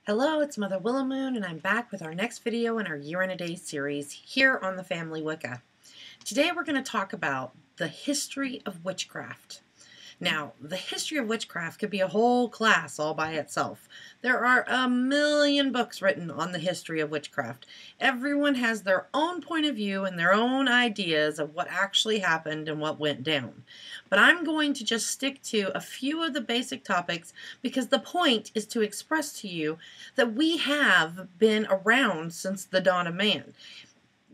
Hello, it's Mother Willow Moon, and I'm back with our next video in our Year in a Day series here on the Family Wicca. Today we're going to talk about the history of witchcraft. Now, the history of witchcraft could be a whole class all by itself. There are a million books written on the history of witchcraft. Everyone has their own point of view and their own ideas of what actually happened and what went down. But I'm going to just stick to a few of the basic topics because the point is to express to you that we have been around since the dawn of man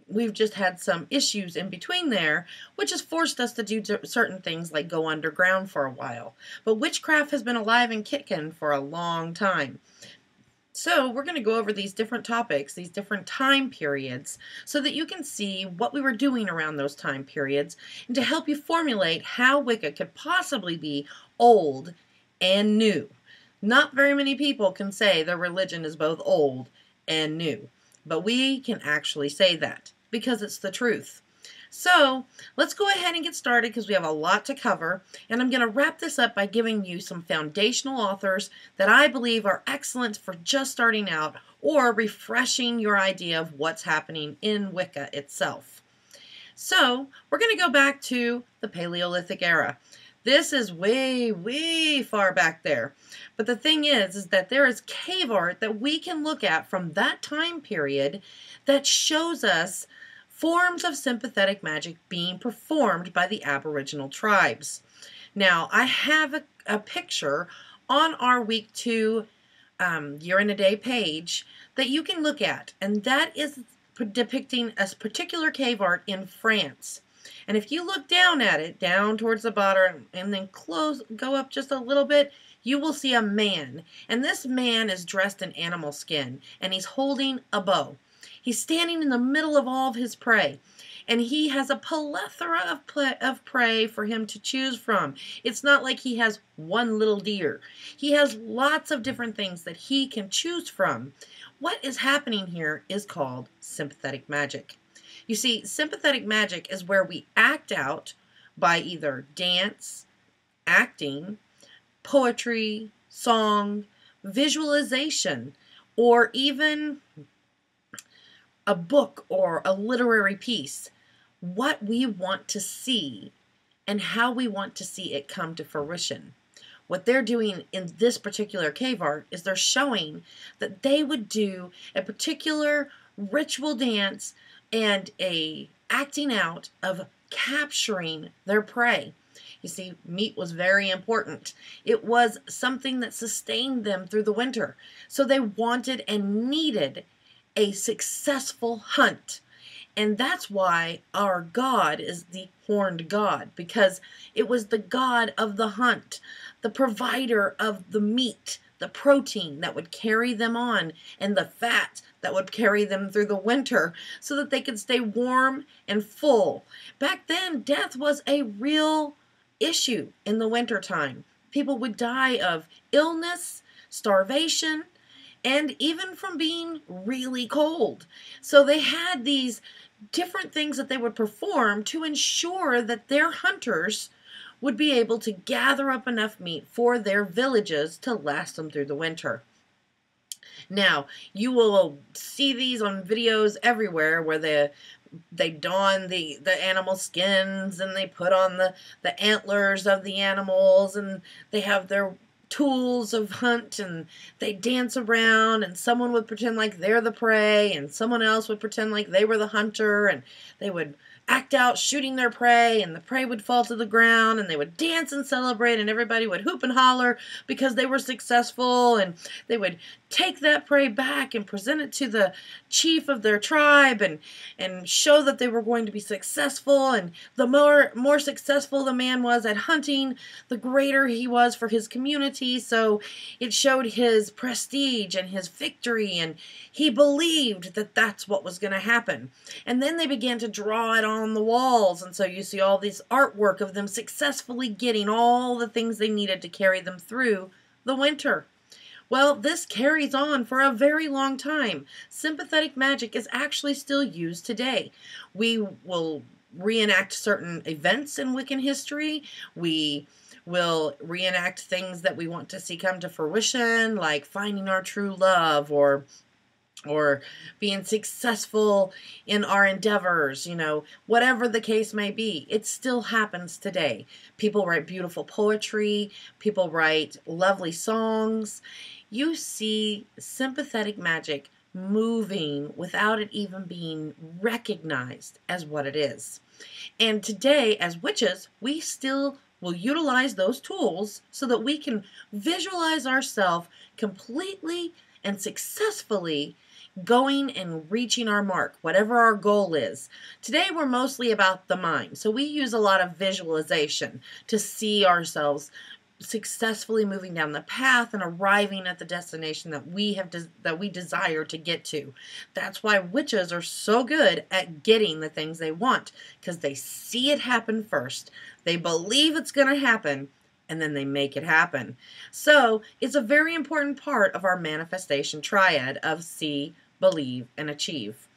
we've just had some issues in between there, which has forced us to do certain things like go underground for a while. But witchcraft has been alive and kicking for a long time. So we're going to go over these different topics, these different time periods, so that you can see what we were doing around those time periods and to help you formulate how Wicca could possibly be old and new. Not very many people can say their religion is both old and new, but we can actually say that because it's the truth. So let's go ahead and get started because we have a lot to cover. And I'm going to wrap this up by giving you some foundational authors that I believe are excellent for just starting out or refreshing your idea of what's happening in Wicca itself. So we're going to go back to the Paleolithic era. This is way, way far back there. But the thing is, is that there is cave art that we can look at from that time period that shows us forms of sympathetic magic being performed by the Aboriginal tribes. Now, I have a, a picture on our week two um, year in a day page that you can look at, and that is depicting a particular cave art in France. And if you look down at it, down towards the bottom, and then close, go up just a little bit, you will see a man. And this man is dressed in animal skin, and he's holding a bow. He's standing in the middle of all of his prey. And he has a plethora of, of prey for him to choose from. It's not like he has one little deer. He has lots of different things that he can choose from. What is happening here is called sympathetic magic. You see, sympathetic magic is where we act out by either dance, acting, poetry, song, visualization, or even a book or a literary piece, what we want to see and how we want to see it come to fruition. What they're doing in this particular cave art is they're showing that they would do a particular ritual dance and a acting out of capturing their prey. You see, meat was very important. It was something that sustained them through the winter. So they wanted and needed a successful hunt. And that's why our God is the horned God, because it was the God of the hunt, the provider of the meat, the protein that would carry them on, and the fat that would carry them through the winter so that they could stay warm and full. Back then, death was a real issue in the wintertime. People would die of illness, starvation, and even from being really cold. So they had these different things that they would perform to ensure that their hunters would be able to gather up enough meat for their villages to last them through the winter. Now, you will see these on videos everywhere where they they don the the animal skins and they put on the the antlers of the animals and they have their tools of hunt and they dance around and someone would pretend like they're the prey and someone else would pretend like they were the hunter and they would act out shooting their prey and the prey would fall to the ground and they would dance and celebrate and everybody would hoop and holler because they were successful and they would take that prey back and present it to the chief of their tribe and and show that they were going to be successful. And the more more successful the man was at hunting the greater he was for his community. So it showed his prestige and his victory and he believed that that's what was going to happen. And then they began to draw it on the walls. And so you see all this artwork of them successfully getting all the things they needed to carry them through the winter well, this carries on for a very long time. Sympathetic magic is actually still used today. We will reenact certain events in Wiccan history. We We'll reenact things that we want to see come to fruition, like finding our true love or or being successful in our endeavors, you know, whatever the case may be, it still happens today. People write beautiful poetry, people write lovely songs. You see sympathetic magic moving without it even being recognized as what it is. And today, as witches, we still will utilize those tools so that we can visualize ourselves completely and successfully going and reaching our mark, whatever our goal is. Today we're mostly about the mind. So we use a lot of visualization to see ourselves successfully moving down the path and arriving at the destination that we have that we desire to get to. That's why witches are so good at getting the things they want because they see it happen first. They believe it's going to happen and then they make it happen. So, it's a very important part of our manifestation triad of see, believe, and achieve.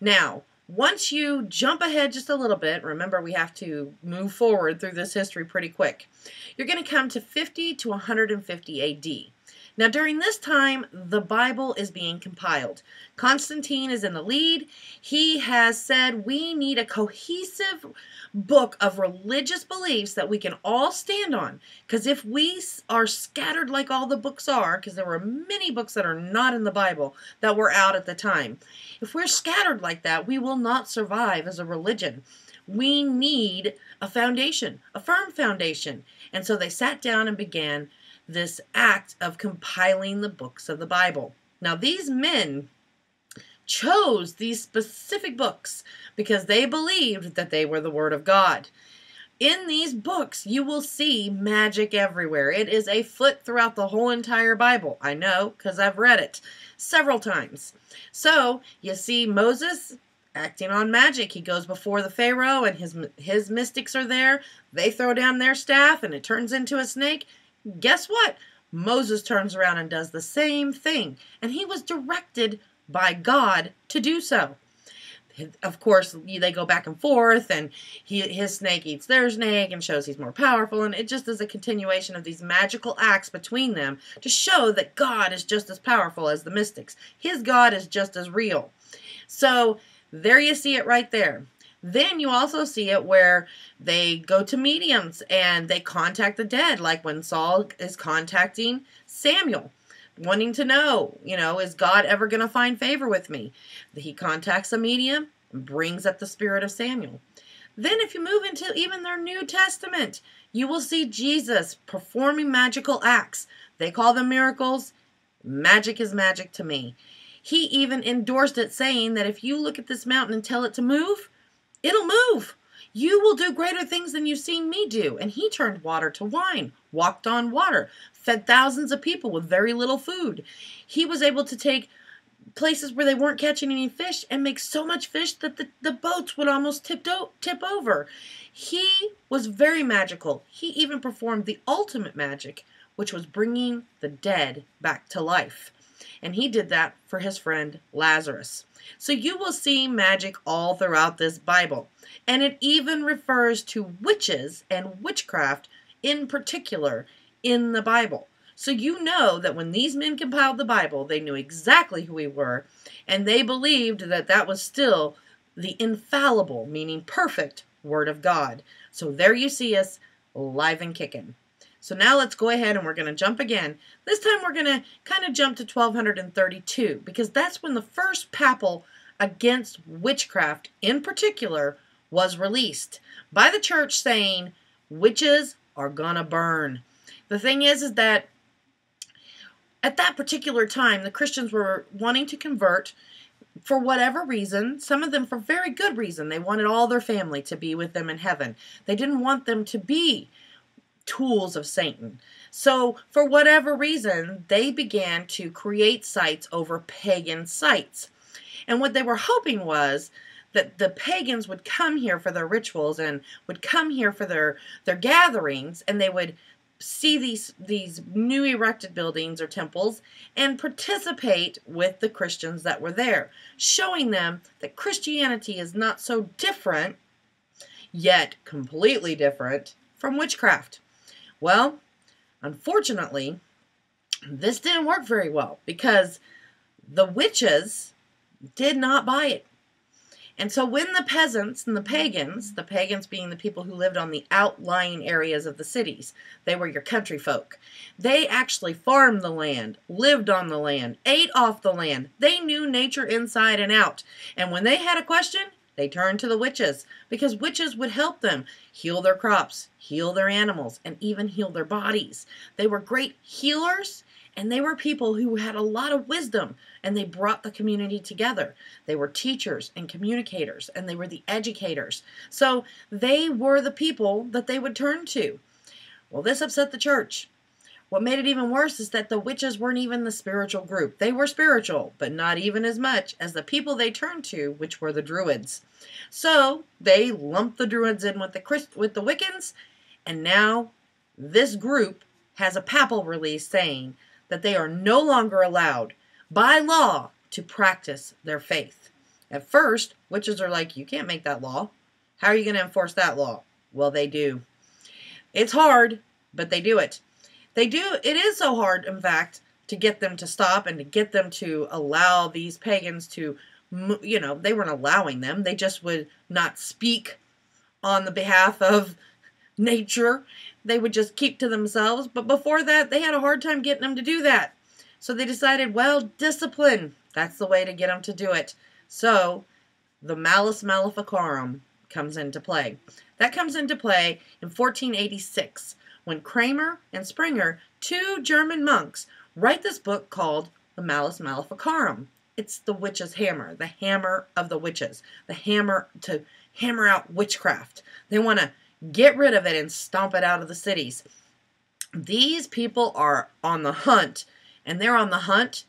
Now, once you jump ahead just a little bit, remember we have to move forward through this history pretty quick, you're going to come to 50 to 150 AD. Now, during this time, the Bible is being compiled. Constantine is in the lead. He has said we need a cohesive book of religious beliefs that we can all stand on. Because if we are scattered like all the books are, because there were many books that are not in the Bible that were out at the time, if we're scattered like that, we will not survive as a religion. We need a foundation, a firm foundation. And so they sat down and began this act of compiling the books of the Bible. Now, these men chose these specific books because they believed that they were the Word of God. In these books, you will see magic everywhere. It is a foot throughout the whole entire Bible. I know because I've read it several times. So, you see Moses acting on magic. He goes before the Pharaoh and his his mystics are there. They throw down their staff and it turns into a snake guess what? Moses turns around and does the same thing. And he was directed by God to do so. Of course, they go back and forth, and he, his snake eats their snake and shows he's more powerful. And it just is a continuation of these magical acts between them to show that God is just as powerful as the mystics. His God is just as real. So there you see it right there. Then you also see it where they go to mediums and they contact the dead, like when Saul is contacting Samuel, wanting to know, you know, is God ever going to find favor with me? He contacts a medium and brings up the spirit of Samuel. Then, if you move into even their New Testament, you will see Jesus performing magical acts. They call them miracles. Magic is magic to me. He even endorsed it, saying that if you look at this mountain and tell it to move, It'll move. You will do greater things than you've seen me do. And he turned water to wine, walked on water, fed thousands of people with very little food. He was able to take places where they weren't catching any fish and make so much fish that the, the boats would almost tip, tip over. He was very magical. He even performed the ultimate magic, which was bringing the dead back to life. And he did that for his friend Lazarus. So you will see magic all throughout this Bible. And it even refers to witches and witchcraft in particular in the Bible. So you know that when these men compiled the Bible, they knew exactly who we were, and they believed that that was still the infallible, meaning perfect, Word of God. So there you see us, live and kicking. So now let's go ahead and we're going to jump again. This time we're going to kind of jump to 1232 because that's when the first papal against witchcraft in particular was released by the church saying witches are going to burn. The thing is is that at that particular time the Christians were wanting to convert for whatever reason, some of them for very good reason. They wanted all their family to be with them in heaven. They didn't want them to be tools of Satan. So, for whatever reason, they began to create sites over pagan sites. And what they were hoping was that the pagans would come here for their rituals and would come here for their, their gatherings and they would see these these new erected buildings or temples and participate with the Christians that were there, showing them that Christianity is not so different, yet completely different from witchcraft. Well, unfortunately, this didn't work very well because the witches did not buy it. And so when the peasants and the pagans, the pagans being the people who lived on the outlying areas of the cities, they were your country folk. They actually farmed the land, lived on the land, ate off the land. They knew nature inside and out. And when they had a question, they turned to the witches because witches would help them heal their crops, heal their animals, and even heal their bodies. They were great healers and they were people who had a lot of wisdom and they brought the community together. They were teachers and communicators and they were the educators. So they were the people that they would turn to. Well, this upset the church. What made it even worse is that the witches weren't even the spiritual group. They were spiritual, but not even as much as the people they turned to, which were the Druids. So they lumped the Druids in with the Christ- with the Wiccans, and now this group has a papal release saying that they are no longer allowed by law to practice their faith. At first, witches are like, you can't make that law. How are you going to enforce that law? Well, they do. It's hard, but they do it. They do, it is so hard, in fact, to get them to stop and to get them to allow these pagans to, you know, they weren't allowing them. They just would not speak on the behalf of nature. They would just keep to themselves. But before that, they had a hard time getting them to do that. So they decided, well, discipline. That's the way to get them to do it. So the Malleus Maleficarum comes into play. That comes into play in 1486 when Kramer and Springer, two German monks, write this book called The Malleus Maleficarum. It's the witch's hammer, the hammer of the witches, the hammer to hammer out witchcraft. They want to get rid of it and stomp it out of the cities. These people are on the hunt, and they're on the hunt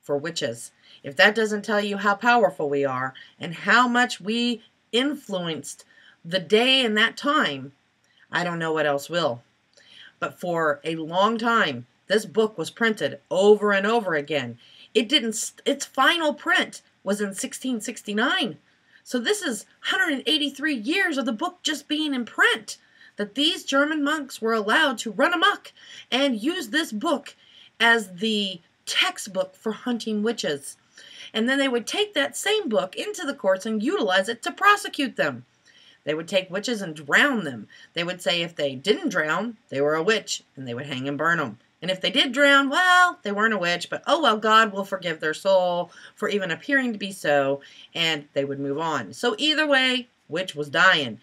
for witches. If that doesn't tell you how powerful we are and how much we influenced the day and that time, I don't know what else will. But for a long time, this book was printed over and over again. It didn't, its final print was in 1669. So this is 183 years of the book just being in print. That these German monks were allowed to run amok and use this book as the textbook for hunting witches. And then they would take that same book into the courts and utilize it to prosecute them. They would take witches and drown them. They would say if they didn't drown, they were a witch, and they would hang and burn them. And if they did drown, well, they weren't a witch, but oh well, God will forgive their soul for even appearing to be so, and they would move on. So either way, witch was dying.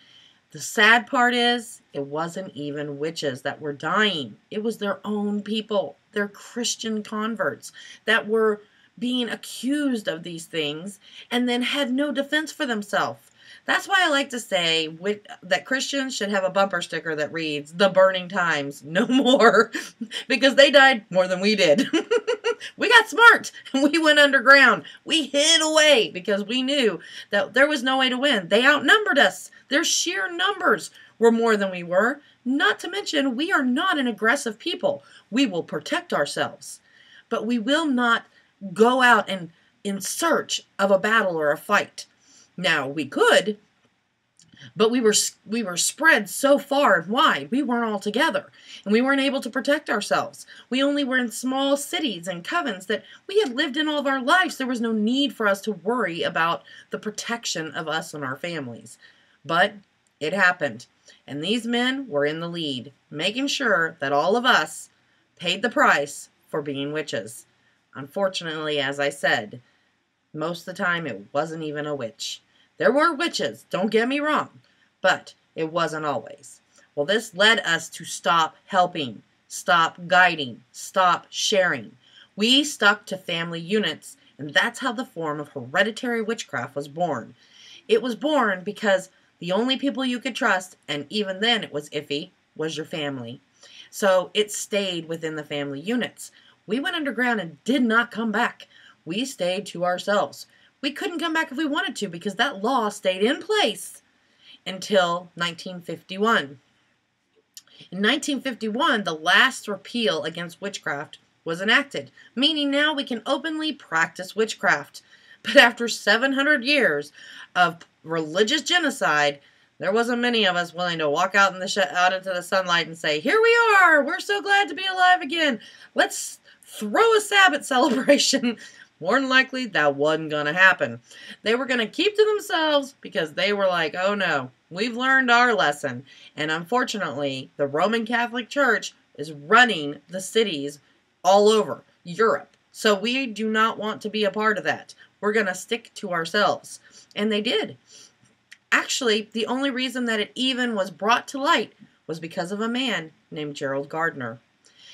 The sad part is, it wasn't even witches that were dying. It was their own people, their Christian converts, that were being accused of these things and then had no defense for themselves. That's why I like to say with, that Christians should have a bumper sticker that reads, The Burning Times, no more, because they died more than we did. we got smart and we went underground. We hid away because we knew that there was no way to win. They outnumbered us. Their sheer numbers were more than we were. Not to mention, we are not an aggressive people. We will protect ourselves, but we will not go out and in search of a battle or a fight. Now, we could, but we were we were spread so far and wide. We weren't all together, and we weren't able to protect ourselves. We only were in small cities and covens that we had lived in all of our lives. There was no need for us to worry about the protection of us and our families. But it happened, and these men were in the lead, making sure that all of us paid the price for being witches. Unfortunately, as I said, most of the time it wasn't even a witch. There were witches, don't get me wrong, but it wasn't always. Well, this led us to stop helping, stop guiding, stop sharing. We stuck to family units, and that's how the form of hereditary witchcraft was born. It was born because the only people you could trust, and even then it was iffy, was your family. So it stayed within the family units. We went underground and did not come back. We stayed to ourselves. We couldn't come back if we wanted to because that law stayed in place until 1951. In 1951, the last repeal against witchcraft was enacted, meaning now we can openly practice witchcraft. But after 700 years of religious genocide, there wasn't many of us willing to walk out in the out into the sunlight and say, "Here we are. We're so glad to be alive again. Let's throw a Sabbath celebration." More than likely, that wasn't going to happen. They were going to keep to themselves because they were like, "Oh no, we've learned our lesson." And unfortunately, the Roman Catholic Church is running the cities all over Europe. So we do not want to be a part of that. We're going to stick to ourselves. And they did. Actually, the only reason that it even was brought to light was because of a man named Gerald Gardner.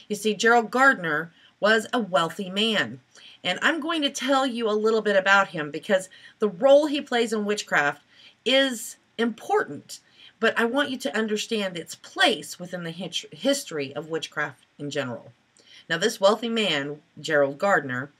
You see, Gerald Gardner was a wealthy man. And I'm going to tell you a little bit about him because the role he plays in witchcraft is important. But I want you to understand its place within the history of witchcraft in general. Now, this wealthy man, Gerald Gardner,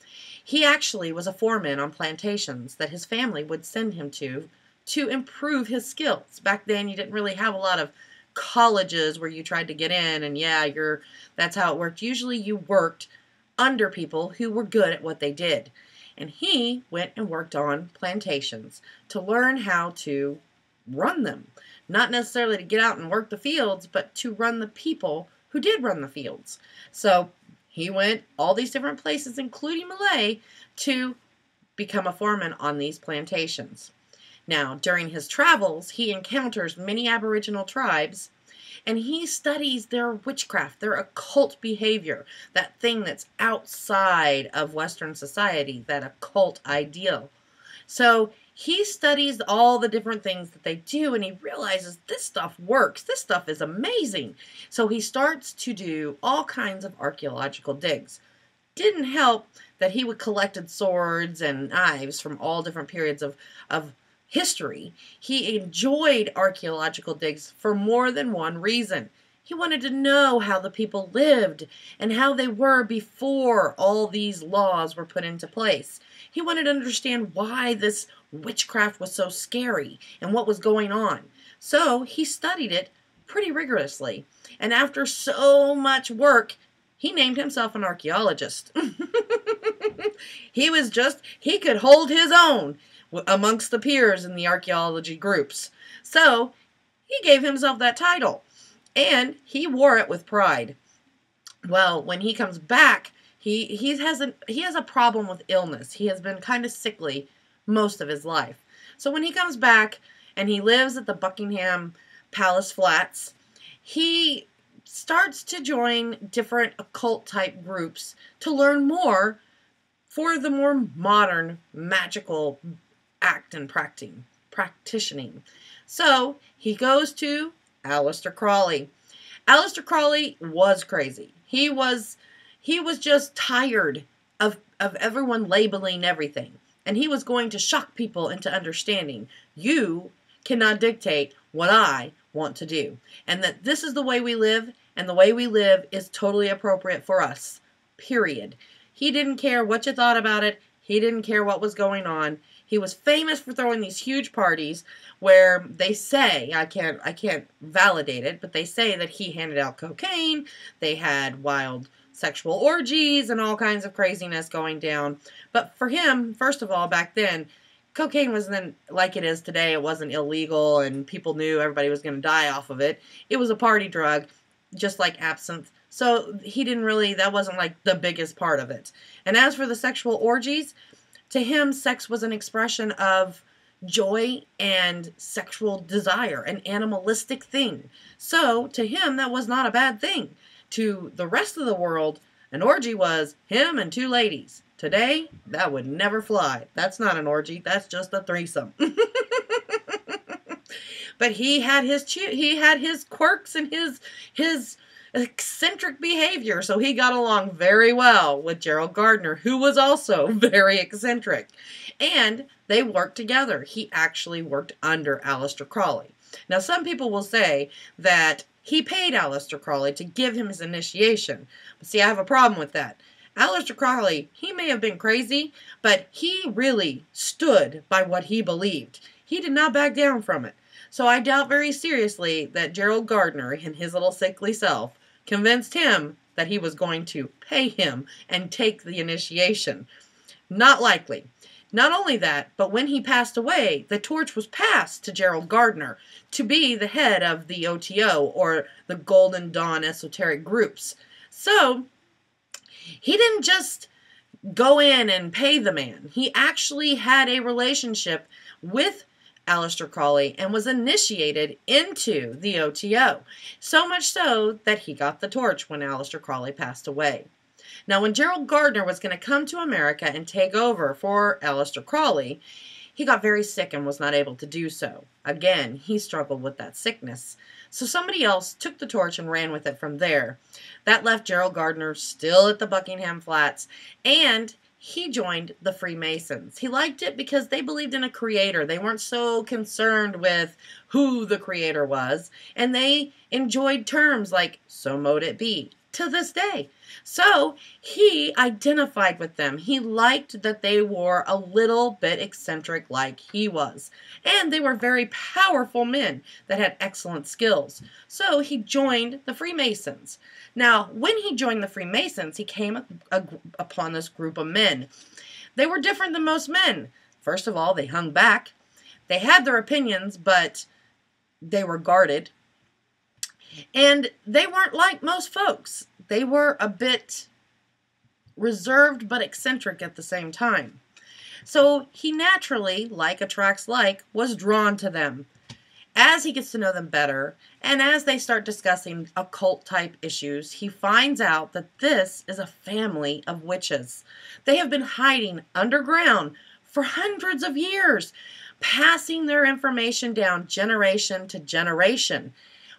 he actually was a foreman on plantations that his family would send him to to improve his skills. Back then, you didn't really have a lot of colleges where you tried to get in, and yeah, you're that's how it worked. Usually, you worked under people who were good at what they did. And he went and worked on plantations to learn how to run them. Not necessarily to get out and work the fields, but to run the people who did run the fields. So he went all these different places, including Malay, to become a foreman on these plantations. Now, during his travels, he encounters many Aboriginal tribes and he studies their witchcraft, their occult behavior, that thing that's outside of Western society, that occult ideal. So he studies all the different things that they do and he realizes this stuff works. This stuff is amazing. So he starts to do all kinds of archaeological digs. Didn't help that he would collected swords and knives from all different periods of, of history. He enjoyed archaeological digs for more than one reason. He wanted to know how the people lived and how they were before all these laws were put into place. He wanted to understand why this witchcraft was so scary and what was going on. So he studied it pretty rigorously. And after so much work, he named himself an archaeologist. he was just, he could hold his own amongst the peers in the archaeology groups. So he gave himself that title and he wore it with pride. Well, when he comes back, he he has a he has a problem with illness. He has been kind of sickly most of his life. So when he comes back and he lives at the Buckingham Palace Flats, he starts to join different occult type groups to learn more for the more modern magical act and practicing practicing. So he goes to Aleister Crowley. Aleister Crowley was crazy. He was he was just tired of of everyone labeling everything. And he was going to shock people into understanding you cannot dictate what I want to do. And that this is the way we live, and the way we live is totally appropriate for us. Period. He didn't care what you thought about it. He didn't care what was going on. He was famous for throwing these huge parties where they say, I can't I can't validate it, but they say that he handed out cocaine, they had wild sexual orgies and all kinds of craziness going down. But for him, first of all, back then, cocaine wasn't like it is today. It wasn't illegal and people knew everybody was going to die off of it. It was a party drug, just like absinthe. So he didn't really, that wasn't like the biggest part of it. And as for the sexual orgies, to him, sex was an expression of joy and sexual desire, an animalistic thing. So, to him, that was not a bad thing. To the rest of the world, an orgy was him and two ladies. Today, that would never fly. That's not an orgy, that's just a threesome. but he had his he had his quirks and his his eccentric behavior, so he got along very well with Gerald Gardner, who was also very eccentric. And they worked together. He actually worked under Aleister Crowley. Now, some people will say that he paid Aleister Crowley to give him his initiation. But see, I have a problem with that. Aleister Crowley, he may have been crazy, but he really stood by what he believed. He did not back down from it. So I doubt very seriously that Gerald Gardner, in his little sickly self, convinced him that he was going to pay him and take the initiation. Not likely. Not only that, but when he passed away, the torch was passed to Gerald Gardner to be the head of the OTO or the Golden Dawn esoteric groups. So he didn't just go in and pay the man. He actually had a relationship with Aleister Crowley and was initiated into the OTO. So much so that he got the torch when Aleister Crowley passed away. Now, when Gerald Gardner was going to come to America and take over for Aleister Crowley, he got very sick and was not able to do so. Again, he struggled with that sickness. So somebody else took the torch and ran with it from there. That left Gerald Gardner still at the Buckingham Flats, and he joined the Freemasons. He liked it because they believed in a creator. They weren't so concerned with who the creator was, and they enjoyed terms like, so mote it be, to this day. So he identified with them. He liked that they were a little bit eccentric like he was. And they were very powerful men that had excellent skills. So he joined the Freemasons. Now, when he joined the Freemasons, he came upon this group of men. They were different than most men. First of all, they hung back. They had their opinions, but they were guarded. And they weren't like most folks. They were a bit reserved but eccentric at the same time. So he naturally, like attracts like, was drawn to them. As he gets to know them better, and as they start discussing occult type issues, he finds out that this is a family of witches. They have been hiding underground for hundreds of years, passing their information down generation to generation.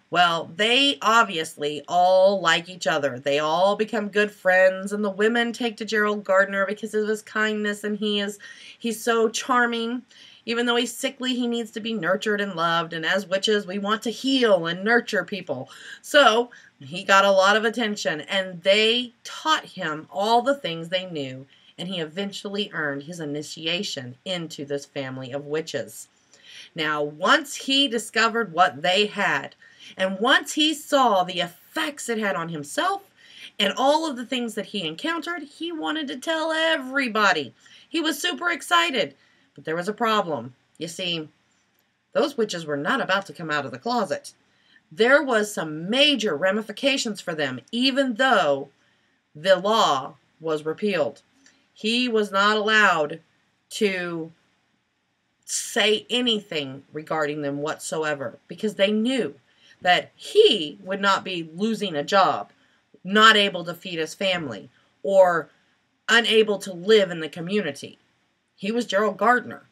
Well, they obviously all like each other. They all become good friends, and the women take to Gerald Gardner because of his kindness, and he is he's so charming. Even though he's sickly, he needs to be nurtured and loved. And as witches, we want to heal and nurture people. So he got a lot of attention, and they taught him all the things they knew, and he eventually earned his initiation into this family of witches. Now, once he discovered what they had, and once he saw the effects it had on himself and all of the things that he encountered, he wanted to tell everybody. He was super excited. But there was a problem. You see, those witches were not about to come out of the closet. There was some major ramifications for them, even though the law was repealed. He was not allowed to say anything regarding them whatsoever because they knew that he would not be losing a job, not able to feed his family, or unable to live in the community. He was Gerald Gardner,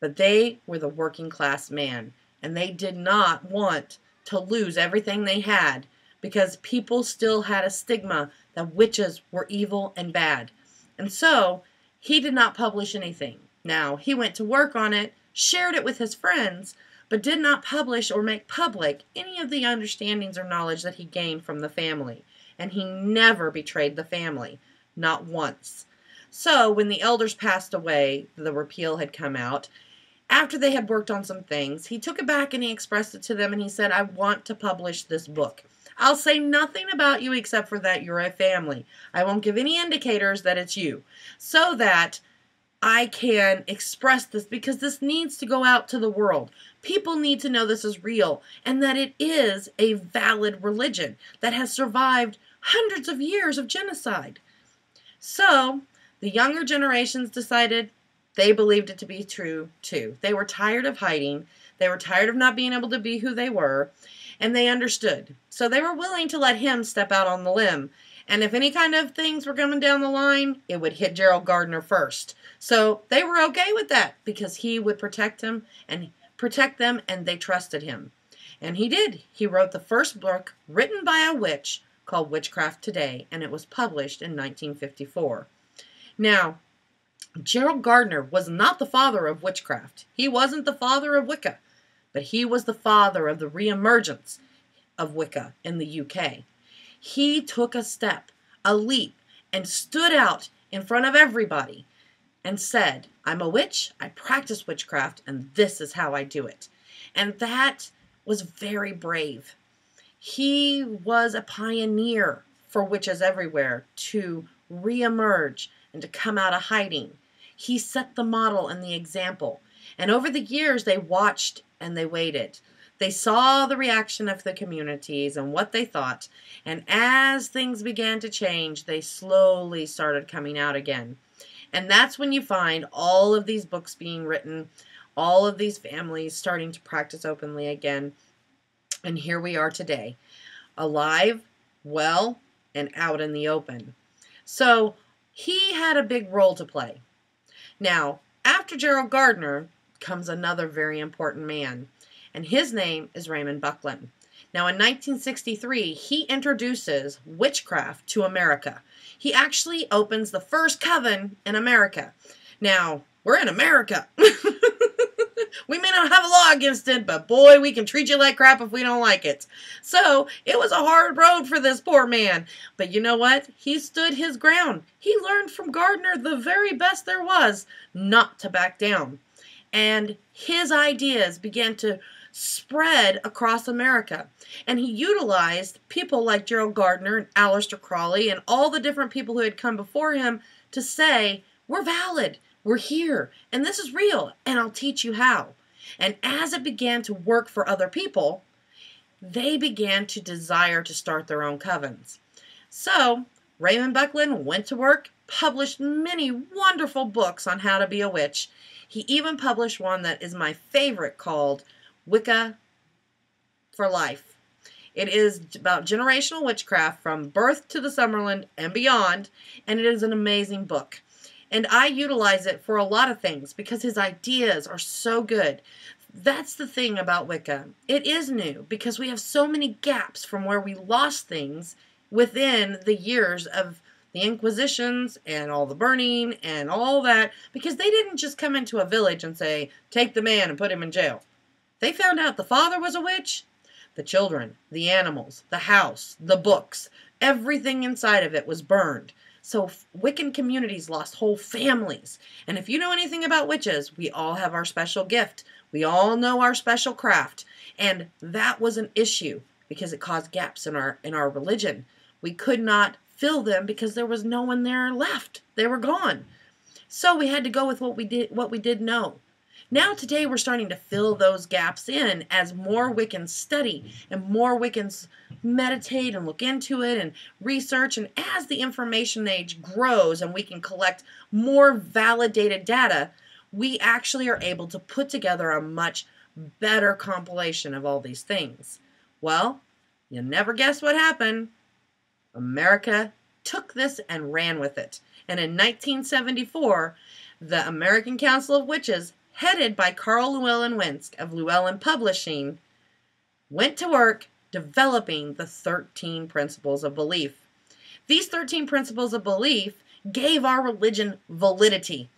but they were the working class man, and they did not want to lose everything they had because people still had a stigma that witches were evil and bad. And so he did not publish anything. Now, he went to work on it, shared it with his friends, but did not publish or make public any of the understandings or knowledge that he gained from the family. And he never betrayed the family, not once. So, when the elders passed away, the repeal had come out. After they had worked on some things, he took it back and he expressed it to them and he said, I want to publish this book. I'll say nothing about you except for that you're a family. I won't give any indicators that it's you. So that I can express this because this needs to go out to the world. People need to know this is real and that it is a valid religion that has survived hundreds of years of genocide. So, the younger generations decided they believed it to be true too. They were tired of hiding, they were tired of not being able to be who they were, and they understood. So, they were willing to let him step out on the limb and if any kind of things were coming down the line, it would hit Gerald Gardner first. So they were okay with that because he would protect him and protect them and they trusted him. And he did. He wrote the first book written by a witch called Witchcraft Today, and it was published in 1954. Now, Gerald Gardner was not the father of witchcraft. He wasn't the father of Wicca, but he was the father of the reemergence of Wicca in the UK. He took a step, a leap, and stood out in front of everybody and said, I'm a witch, I practice witchcraft, and this is how I do it. And that was very brave. He was a pioneer for witches everywhere to reemerge and to come out of hiding. He set the model and the example. And over the years, they watched and they waited. They saw the reaction of the communities and what they thought. And as things began to change, they slowly started coming out again. And that's when you find all of these books being written, all of these families starting to practice openly again. And here we are today, alive, well, and out in the open. So he had a big role to play. Now, after Gerald Gardner comes another very important man, and his name is Raymond Buckland. Now, in 1963, he introduces witchcraft to America. He actually opens the first coven in America. Now, we're in America. we may not have a law against it, but boy, we can treat you like crap if we don't like it. So, it was a hard road for this poor man. But you know what? He stood his ground. He learned from Gardner the very best there was not to back down. And his ideas began to spread across America. And he utilized people like Gerald Gardner and Aleister Crowley and all the different people who had come before him to say, We're valid, we're here, and this is real, and I'll teach you how. And as it began to work for other people, they began to desire to start their own covens. So, Raymond Buckland went to work, published many wonderful books on how to be a witch. He even published one that is my favorite called Wicca for Life. It is about generational witchcraft from birth to the Summerland and beyond, and it is an amazing book. And I utilize it for a lot of things because his ideas are so good. That's the thing about Wicca. It is new because we have so many gaps from where we lost things within the years of the Inquisitions and all the burning and all that because they didn't just come into a village and say, take the man and put him in jail. They found out the father was a witch. The children, the animals, the house, the books, everything inside of it was burned. So Wiccan communities lost whole families. And if you know anything about witches, we all have our special gift. We all know our special craft. And that was an issue because it caused gaps in our in our religion. We could not fill them because there was no one there left. They were gone. So we had to go with what we did what we did know. Now, today, we're starting to fill those gaps in as more Wiccans study and more Wiccans meditate and look into it and research. And as the information age grows and we can collect more validated data, we actually are able to put together a much better compilation of all these things. Well, you never guess what happened. America took this and ran with it. And in 1974, the American Council of Witches headed by Carl Llewellyn Winsk of Llewellyn Publishing, went to work developing the 13 principles of belief. These 13 principles of belief gave our religion validity.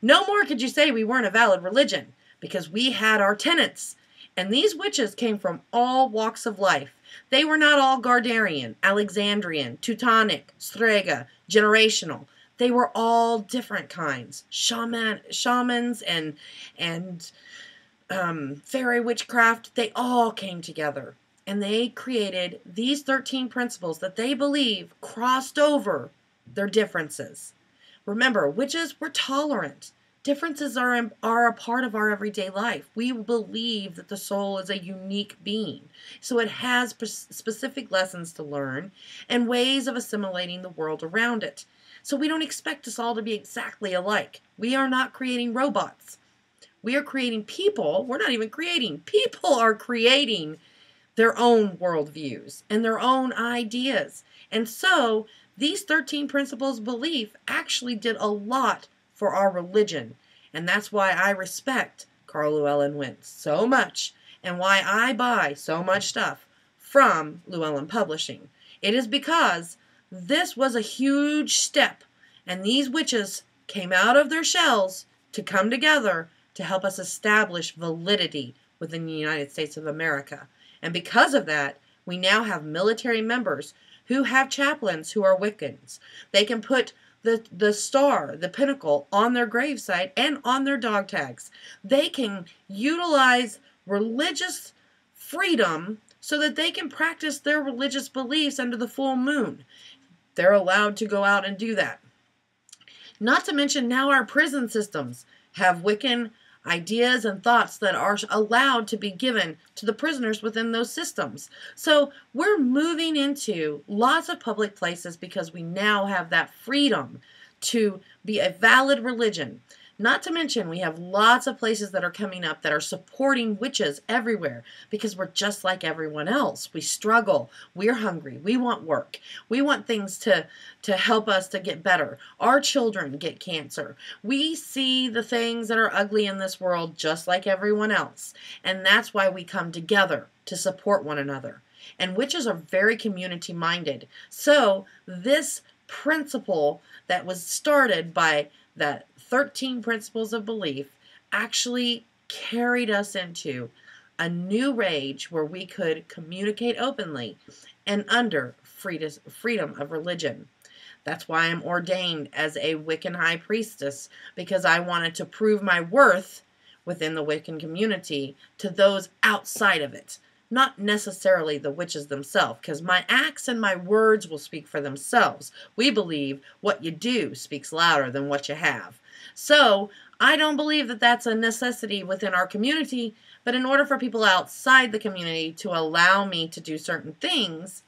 No more could you say we weren't a valid religion because we had our tenets. And these witches came from all walks of life. They were not all Gardnerian, Alexandrian, Teutonic, Strega, generational. They were all different kinds. Shaman, shamans and and um, fairy witchcraft. They all came together and they created these 13 principles that they believe crossed over their differences. Remember, witches were tolerant. Differences are, are a part of our everyday life. We believe that the soul is a unique being, so it has specific lessons to learn and ways of assimilating the world around it. So we don't expect us all to be exactly alike. We are not creating robots. We are creating people. We're not even creating. People are creating their own worldviews and their own ideas. And so these 13 principles belief actually did a lot for our religion. And that's why I respect Carl Llewellyn Winsk so much and why I buy so much stuff from Llewellyn Publishing. It is because this was a huge step, and these witches came out of their shells to come together to help us establish validity within the United States of America. And because of that, we now have military members who have chaplains who are Wiccans. They can put the, the star, the pinnacle, on their gravesite and on their dog tags. They can utilize religious freedom so that they can practice their religious beliefs under the full moon. They're allowed to go out and do that. Not to mention now our prison systems have Wiccan ideas and thoughts that are allowed to be given to the prisoners within those systems. So we're moving into lots of public places because we now have that freedom to be a valid religion. Not to mention, we have lots of places that are coming up that are supporting witches everywhere because we're just like everyone else. We struggle. We're hungry. We want work. We want things to, to help us to get better. Our children get cancer. We see the things that are ugly in this world just like everyone else. And that's why we come together to support one another. And witches are very community minded. So, this principle that was started by that 13 principles of belief actually carried us into a new age where we could communicate openly and under freedom of religion. That's why I'm ordained as a Wiccan high priestess because I wanted to prove my worth within the Wiccan community to those outside of it not necessarily the witches themselves, because my acts and my words will speak for themselves. We believe what you do speaks louder than what you have. So I don't believe that that's a necessity within our community, but in order for people outside the community to allow me to do certain things,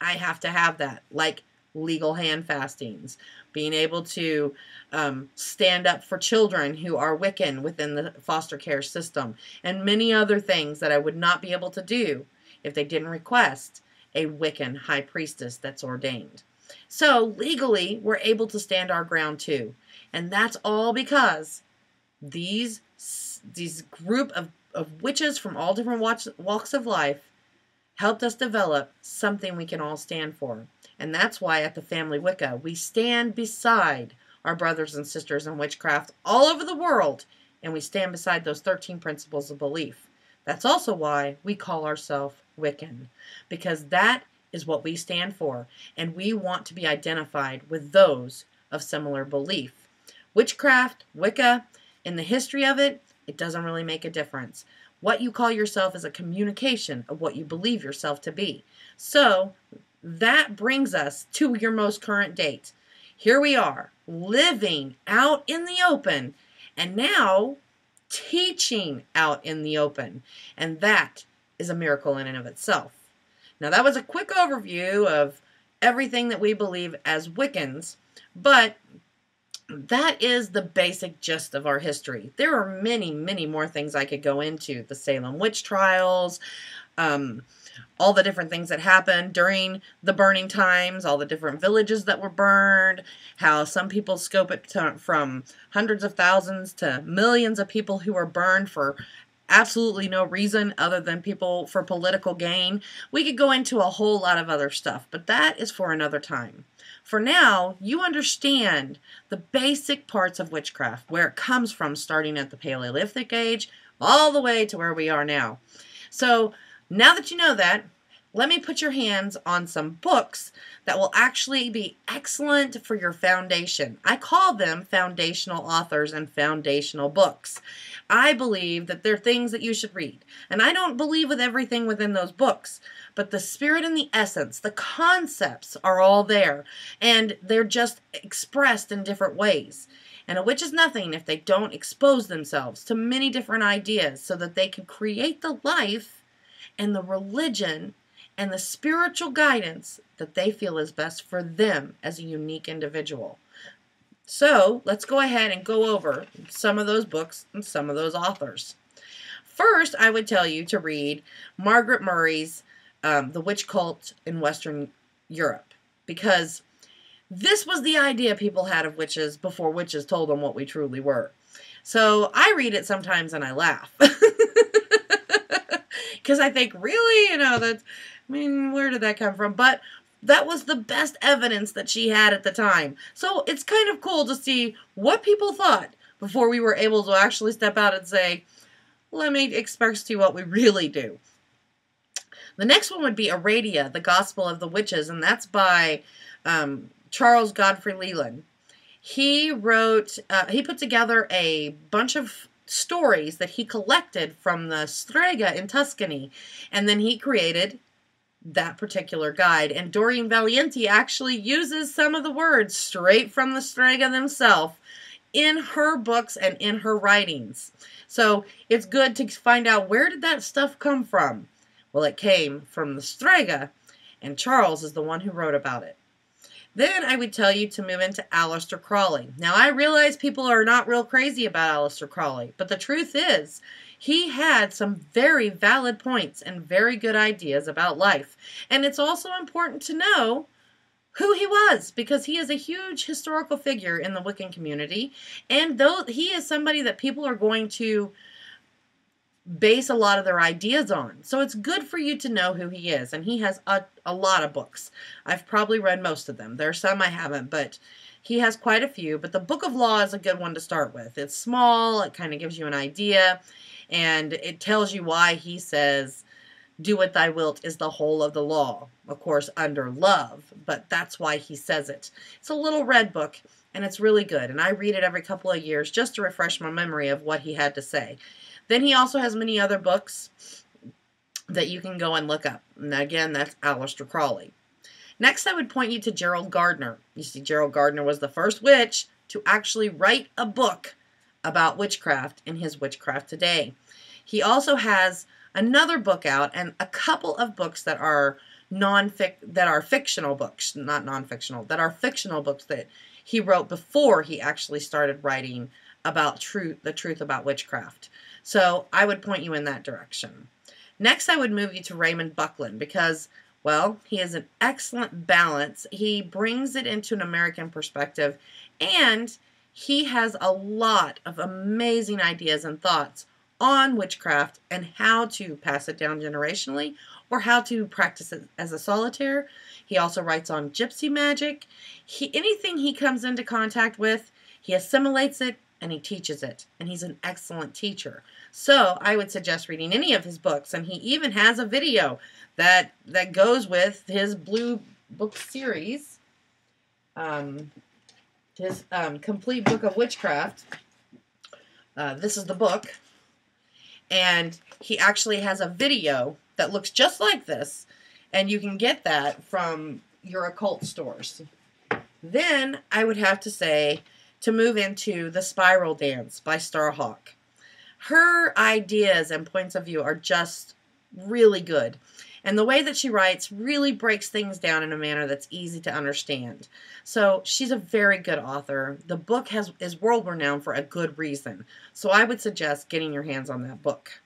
I have to have that, like legal hand fastings, being able to um, stand up for children who are Wiccan within the foster care system, and many other things that I would not be able to do if they didn't request a Wiccan high priestess that's ordained. So legally, we're able to stand our ground too. And that's all because these these group of, of witches from all different walks of life helped us develop something we can all stand for. And that's why at the Family Wicca, we stand beside our brothers and sisters in witchcraft all over the world, and we stand beside those 13 principles of belief. That's also why we call ourselves Wiccan, because that is what we stand for, and we want to be identified with those of similar belief. Witchcraft, Wicca, in the history of it, it doesn't really make a difference. What you call yourself is a communication of what you believe yourself to be. So, that brings us to your most current date. Here we are, living out in the open, and now teaching out in the open. And that is a miracle in and of itself. Now, that was a quick overview of everything that we believe as Wiccans, but that is the basic gist of our history. There are many, many more things I could go into the Salem witch trials, um, all the different things that happened during the burning times, all the different villages that were burned, how some people scope it to, from hundreds of thousands to millions of people who were burned for absolutely no reason other than people for political gain. We could go into a whole lot of other stuff, but that is for another time. For now, you understand the basic parts of witchcraft, where it comes from starting at the Paleolithic age all the way to where we are now. So now that you know that, let me put your hands on some books that will actually be excellent for your foundation. I call them foundational authors and foundational books. I believe that they're things that you should read. And I don't believe with everything within those books, but the spirit and the essence, the concepts are all there. And they're just expressed in different ways. And a witch is nothing if they don't expose themselves to many different ideas so that they can create the life and the religion and the spiritual guidance that they feel is best for them as a unique individual. So let's go ahead and go over some of those books and some of those authors. First, I would tell you to read Margaret Murray's um, The Witch Cult in Western Europe because this was the idea people had of witches before witches told them what we truly were. So I read it sometimes and I laugh. because I think, really, you know, that, I mean, where did that come from? But that was the best evidence that she had at the time. So it's kind of cool to see what people thought before we were able to actually step out and say, let me express to you what we really do. The next one would be Aradia, the Gospel of the Witches, and that's by um, Charles Godfrey Leland. He wrote, uh, he put together a bunch of stories that he collected from the Strega in Tuscany. And then he created that particular guide. And Doreen Valiente actually uses some of the words straight from the Strega themselves in her books and in her writings. So it's good to find out where did that stuff come from? Well, it came from the Strega, and Charles is the one who wrote about it. Then I would tell you to move into Aleister Crowley. Now, I realize people are not real crazy about Aleister Crowley, but the truth is, he had some very valid points and very good ideas about life. And it's also important to know who he was because he is a huge historical figure in the Wiccan community. And though he is somebody that people are going to base a lot of their ideas on. So it's good for you to know who he is. And he has a, a lot of books. I've probably read most of them. There are some I haven't, but he has quite a few. But the Book of Law is a good one to start with. It's small, it kind of gives you an idea, and it tells you why he says, Do what thy wilt is the whole of the law. Of course, under love, but that's why he says it. It's a little red book, and it's really good. And I read it every couple of years just to refresh my memory of what he had to say. Then he also has many other books that you can go and look up. And again, that's Aleister Crowley. Next, I would point you to Gerald Gardner. You see, Gerald Gardner was the first witch to actually write a book about witchcraft in his Witchcraft Today. He also has another book out and a couple of books that are non that are fictional books, not non-fictional, that are fictional books that he wrote before he actually started writing about truth, the truth about witchcraft. So I would point you in that direction. Next, I would move you to Raymond Buckland because, well, he has an excellent balance. He brings it into an American perspective, and he has a lot of amazing ideas and thoughts on witchcraft and how to pass it down generationally or how to practice it as a solitaire. He also writes on gypsy magic. He, anything he comes into contact with, he assimilates it and he teaches it. And he's an excellent teacher. So I would suggest reading any of his books. And he even has a video that that goes with his blue book series. Um, his um, complete book of witchcraft. Uh, this is the book. And he actually has a video that looks just like this. And you can get that from your occult stores. Then I would have to say to move into The Spiral Dance by Starhawk. Her ideas and points of view are just really good. And the way that she writes really breaks things down in a manner that's easy to understand. So she's a very good author. The book has is world renowned for a good reason. So I would suggest getting your hands on that book.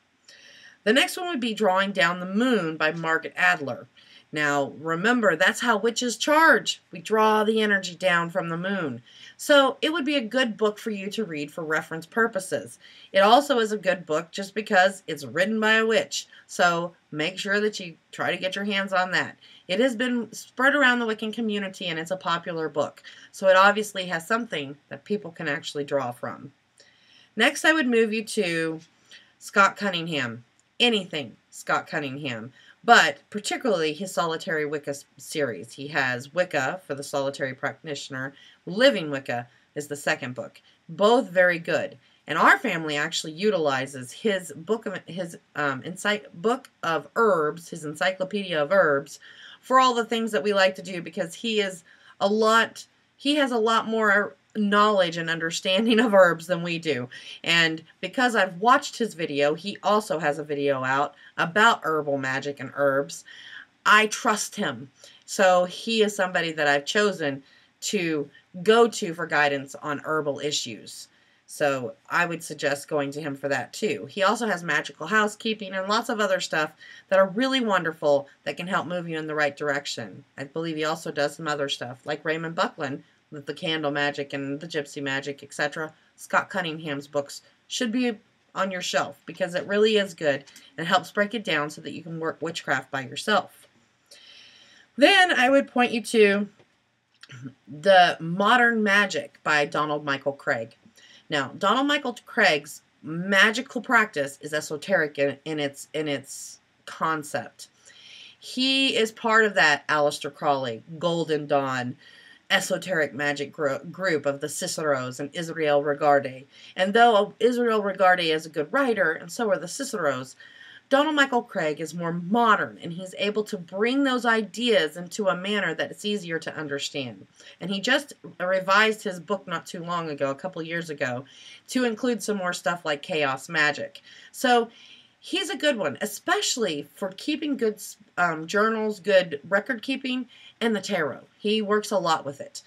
The next one would be Drawing Down the Moon by Margaret Adler. Now, remember, that's how witches charge. We draw the energy down from the moon. So it would be a good book for you to read for reference purposes. It also is a good book just because it's written by a witch. So make sure that you try to get your hands on that. It has been spread around the Wiccan community and it's a popular book. So it obviously has something that people can actually draw from. Next, I would move you to Scott Cunningham. Anything Scott Cunningham but particularly his Solitary Wicca series. He has Wicca for the Solitary Practitioner, Living Wicca is the second book. Both very good. And our family actually utilizes his book of his um, book of herbs, his encyclopedia of herbs, for all the things that we like to do because he is a lot. He has a lot more knowledge and understanding of herbs than we do. And because I've watched his video, he also has a video out about herbal magic and herbs. I trust him. So he is somebody that I've chosen to go to for guidance on herbal issues. So I would suggest going to him for that too. He also has magical housekeeping and lots of other stuff that are really wonderful that can help move you in the right direction. I believe he also does some other stuff like Raymond Buckland with the candle magic and the gypsy magic, etc. Scott Cunningham's books should be on your shelf because it really is good and helps break it down so that you can work witchcraft by yourself. Then I would point you to The Modern Magic by Donald Michael Kraig. Now, Donald Michael Kraig's magical practice is esoteric in, in its in its concept. He is part of that Aleister Crowley, Golden Dawn, esoteric magic group of the Ciceros and Israel Regardie. And though Israel Regardie is a good writer, and so are the Ciceros, Donald Michael Kraig is more modern and he's able to bring those ideas into a manner that it's easier to understand. And he just revised his book not too long ago, a couple years ago, to include some more stuff like chaos magic. So he's a good one, especially for keeping good um, journals, good record keeping, and the tarot. He works a lot with it.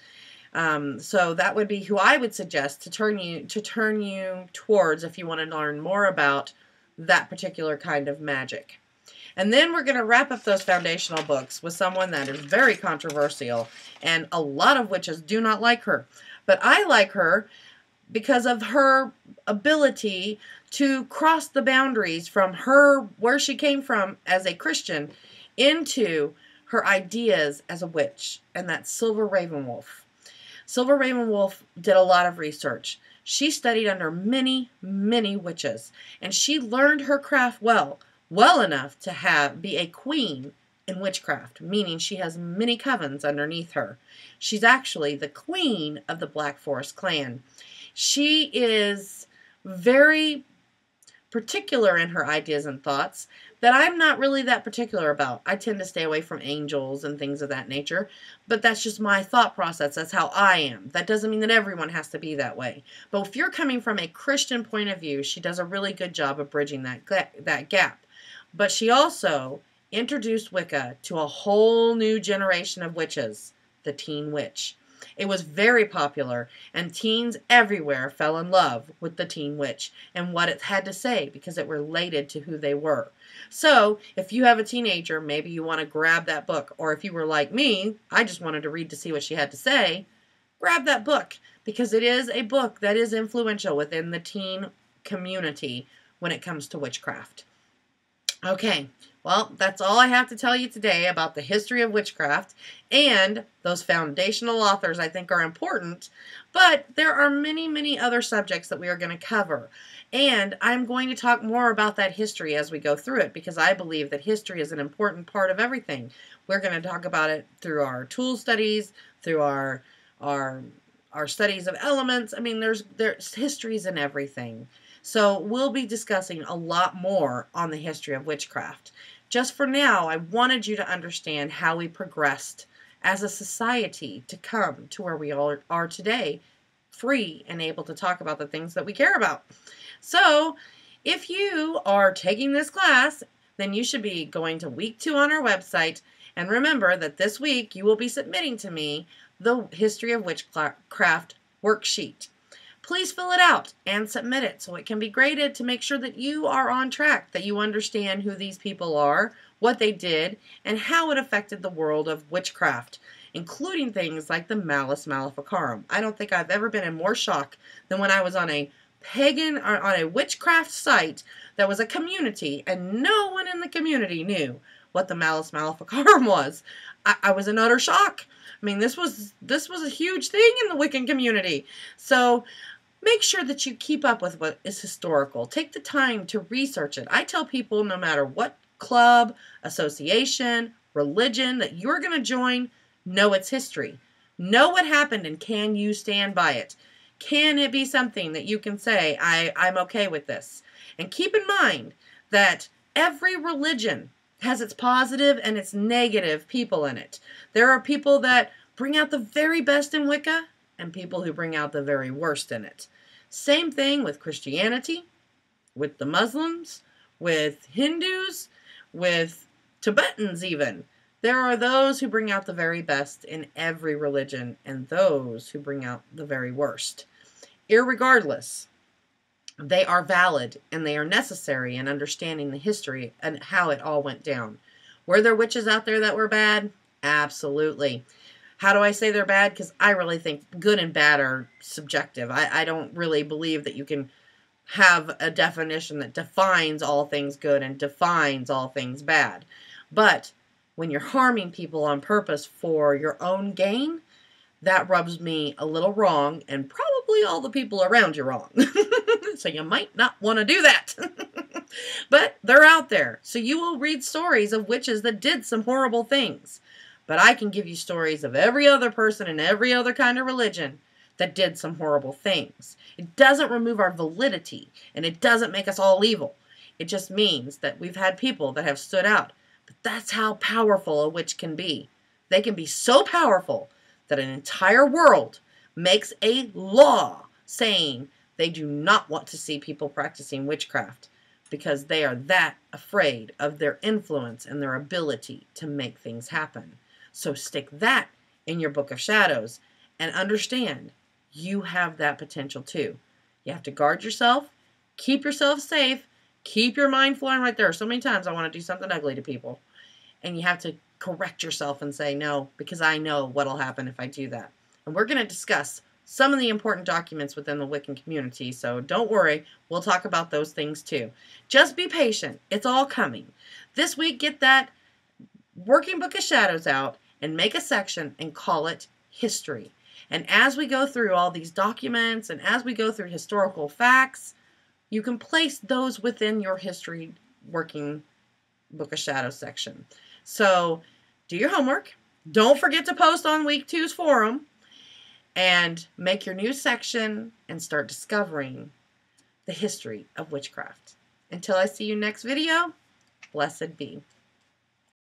Um, so that would be who I would suggest to turn you to turn you towards if you want to learn more about that particular kind of magic. And then we're going to wrap up those foundational books with someone that is very controversial, and a lot of witches do not like her. But I like her because of her ability to cross the boundaries from her, where she came from as a Christian, into her ideas as a witch, and that's Silver Ravenwolf. Silver Ravenwolf did a lot of research. She studied under many, many witches, and she learned her craft well, well enough to have be a queen in witchcraft, meaning she has many covens underneath her. She's actually the queen of the Black Forest clan. She is very particular in her ideas and thoughts that I'm not really that particular about. I tend to stay away from angels and things of that nature, but that's just my thought process. That's how I am. That doesn't mean that everyone has to be that way. But if you're coming from a Christian point of view, she does a really good job of bridging that that gap. But she also introduced Wicca to a whole new generation of witches, the teen witch. It was very popular, and teens everywhere fell in love with the Teen Witch and what it had to say because it related to who they were. So, if you have a teenager, maybe you want to grab that book, or if you were like me, I just wanted to read to see what she had to say, grab that book because it is a book that is influential within the teen community when it comes to witchcraft. Okay, well, that's all I have to tell you today about the history of witchcraft and those foundational authors I think are important, but there are many, many other subjects that we are going to cover. And I'm going to talk more about that history as we go through it because I believe that history is an important part of everything. We're going to talk about it through our tool studies, through our our our studies of elements. I mean, there's there's histories in everything. So we'll be discussing a lot more on the history of witchcraft. Just for now, I wanted you to understand how we progressed as a society to come to where we all are today, free and able to talk about the things that we care about. So, if you are taking this class, then you should be going to week two on our website. And remember that this week you will be submitting to me the History of Witchcraft worksheet. Please fill it out and submit it so it can be graded to make sure that you are on track, that you understand who these people are, what they did, and how it affected the world of witchcraft, including things like the Malleus Maleficarum. I don't think I've ever been in more shock than when I was on a pagan or on a witchcraft site that was a community and no one in the community knew what the Malleus Maleficarum was. I, I was in utter shock. I mean, this was this was a huge thing in the Wiccan community. So make sure that you keep up with what is historical. Take the time to research it. I tell people no matter what club, association, religion that you're going to join, know its history. Know what happened and can you stand by it? Can it be something that you can say, I, I'm okay with this? And keep in mind that every religion has its positive and its negative people in it. There are people that bring out the very best in Wicca and people who bring out the very worst in it. Same thing with Christianity, with the Muslims, with Hindus, with Tibetans, even. There are those who bring out the very best in every religion and those who bring out the very worst. Irregardless, they are valid and they are necessary in understanding the history and how it all went down. Were there witches out there that were bad? Absolutely. How do I say they're bad? Because I really think good and bad are subjective. I, I don't really believe that you can have a definition that defines all things good and defines all things bad. But when you're harming people on purpose for your own gain, that rubs me a little wrong and probably all the people around you wrong. so you might not want to do that. but they're out there. So you will read stories of witches that did some horrible things. But I can give you stories of every other person in every other kind of religion that did some horrible things. It doesn't remove our validity and it doesn't make us all evil. It just means that we've had people that have stood out. But that's how powerful a witch can be. They can be so powerful that an entire world makes a law saying they do not want to see people practicing witchcraft because they are that afraid of their influence and their ability to make things happen. So stick that in your book of shadows and understand you have that potential too. You have to guard yourself, keep yourself safe, keep your mind flowing right there. So many times I want to do something ugly to people. And you have to correct yourself and say no because I know what'll happen if I do that. And we're going to discuss some of the important documents within the Wiccan community. So don't worry, we'll talk about those things too. Just be patient. It's all coming. This week, get that Working Book of Shadows out and make a section and call it History. And as we go through all these documents and as we go through historical facts, you can place those within your History Working Book of Shadows section. So do your homework. Don't forget to post on week two's forum and make your new section and start discovering the history of witchcraft. Until I see you next video, blessed be.